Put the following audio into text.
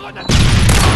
gonna